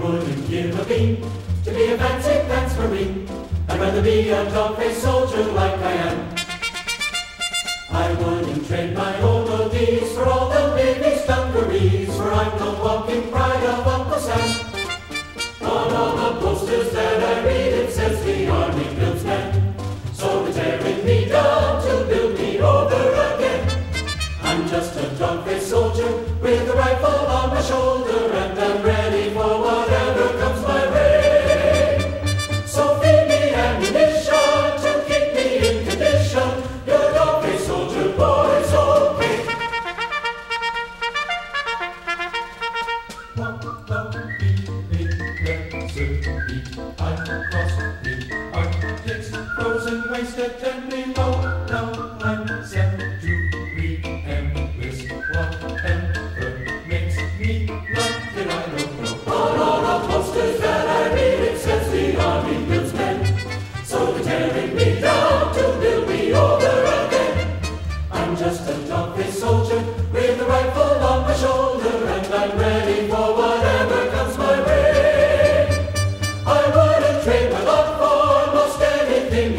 wouldn't give a bean to be a fancy pants marine. I'd rather be a dog-faced soldier like I am. I wouldn't trade my old OD's for all the Navy's dungarees, for I'm the walking pride of Uncle Sam. On all the posters that I read, it says the army builds men. So they're tearing me down to build me over again. I'm just a dog-faced soldier I'm across the Arctic's frozen waste at ten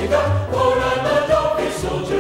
Vita, Orlando, Jovi, Soldier.